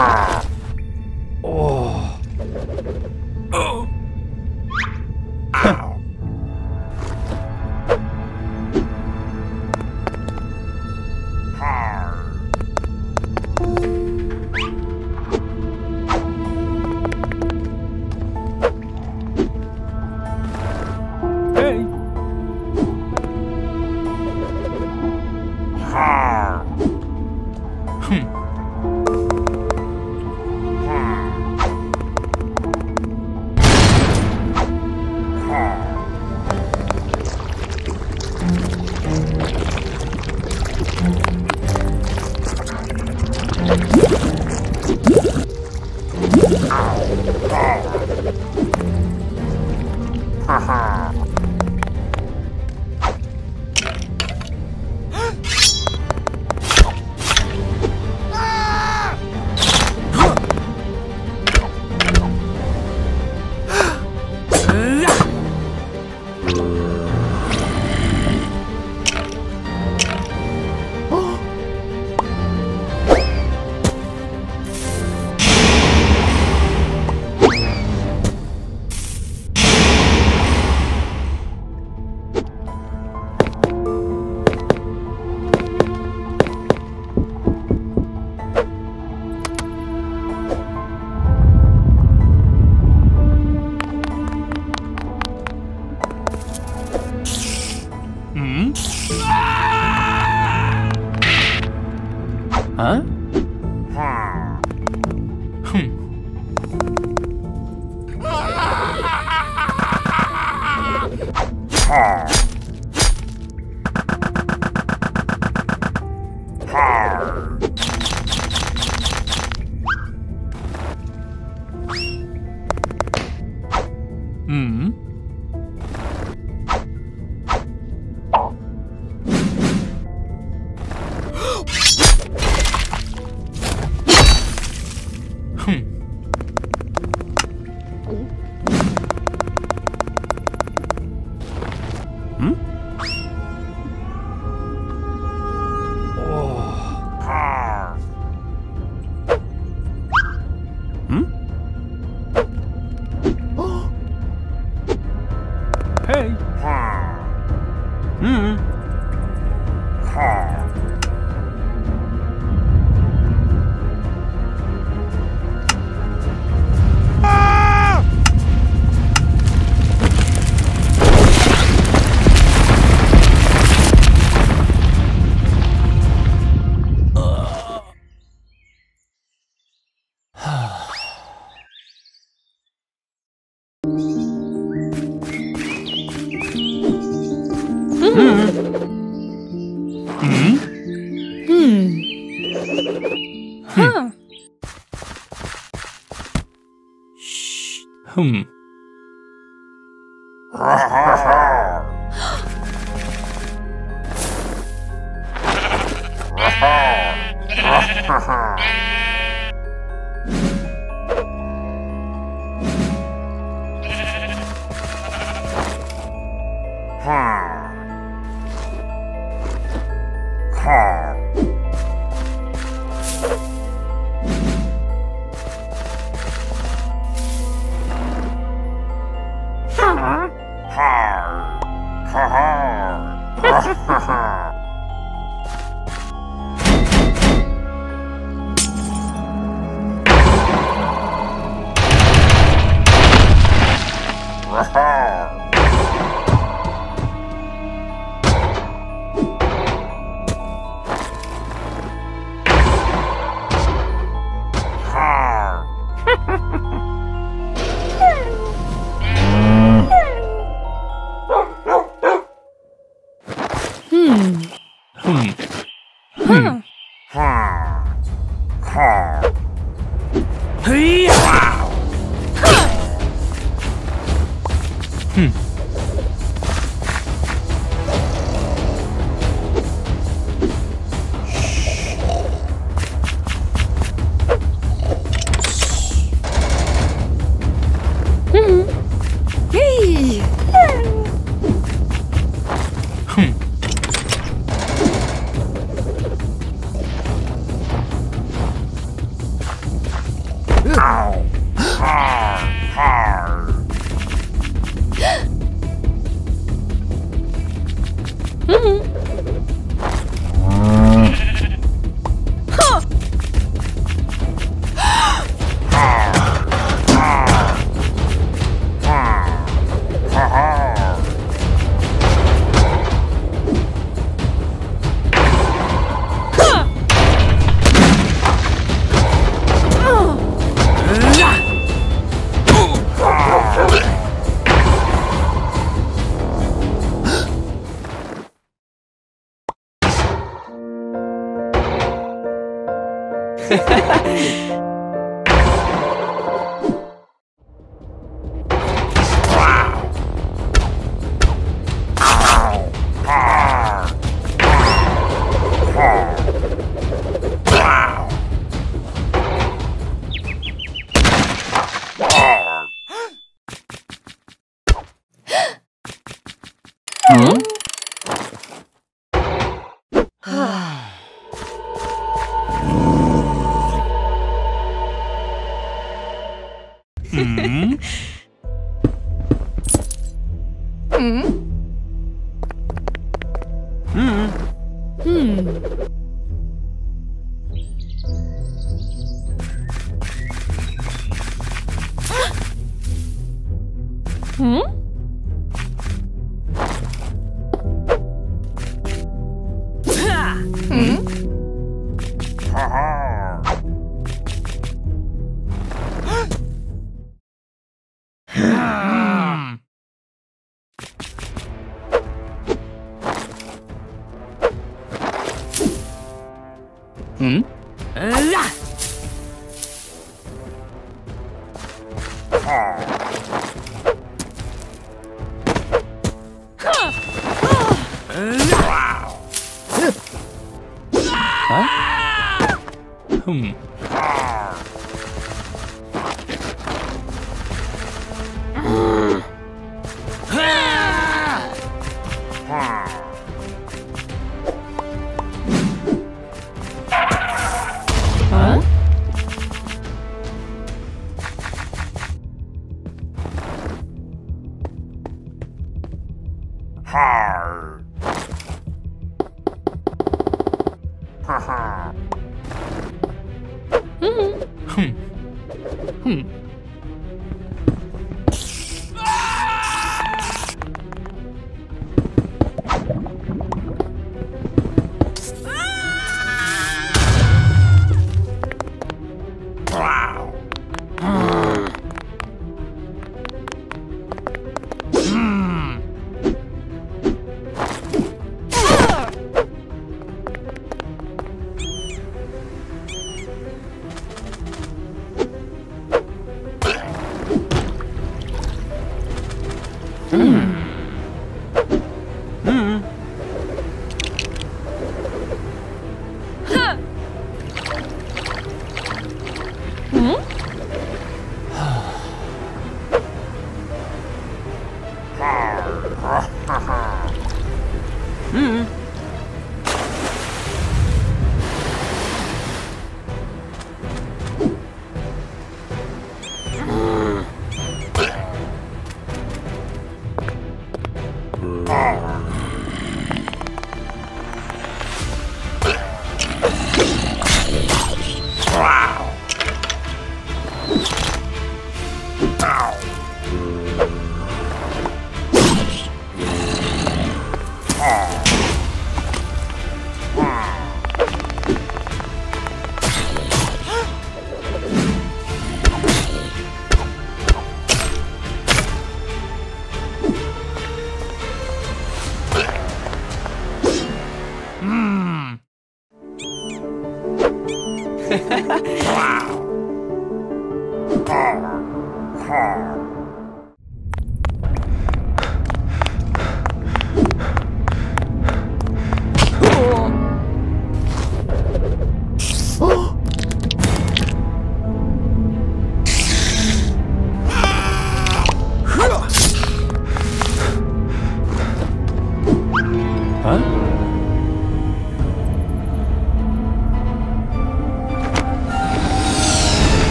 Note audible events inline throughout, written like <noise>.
Hey. Hmm? hmm. hmm. hmm. <laughs> Hmm. Hmm. Hmm.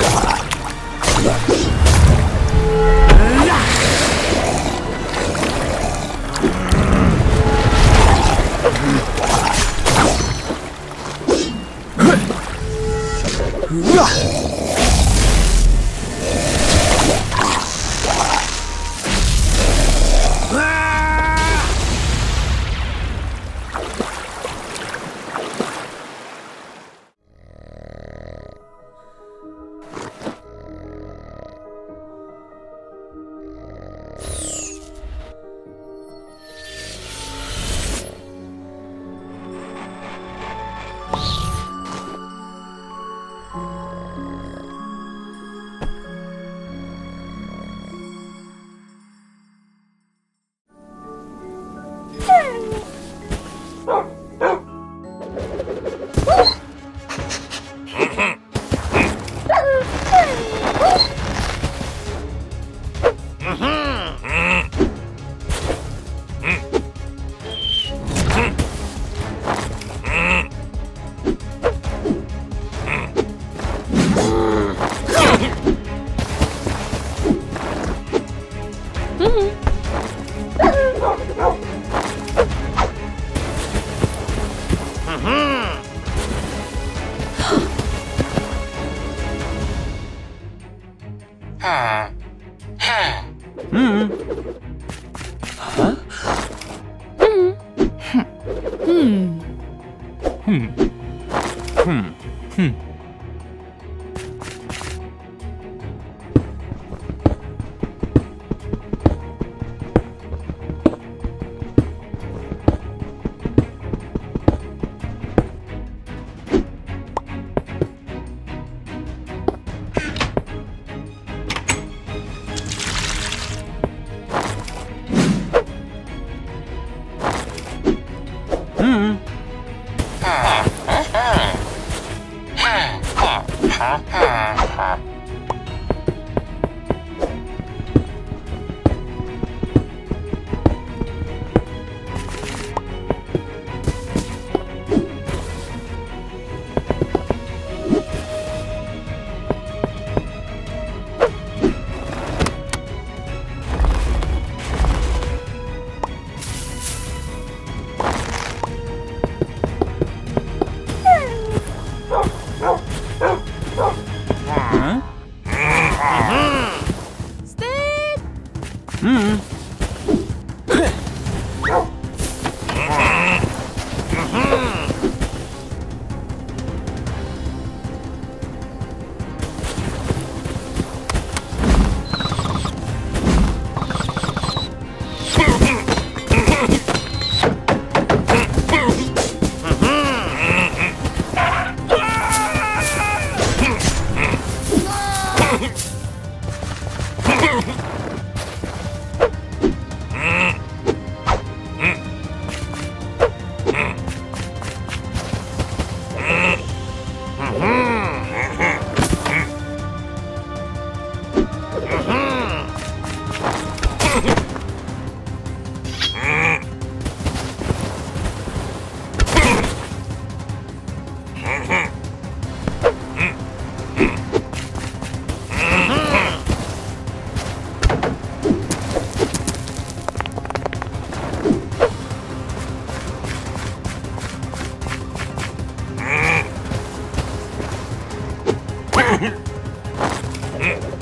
Ah! Hmm.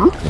우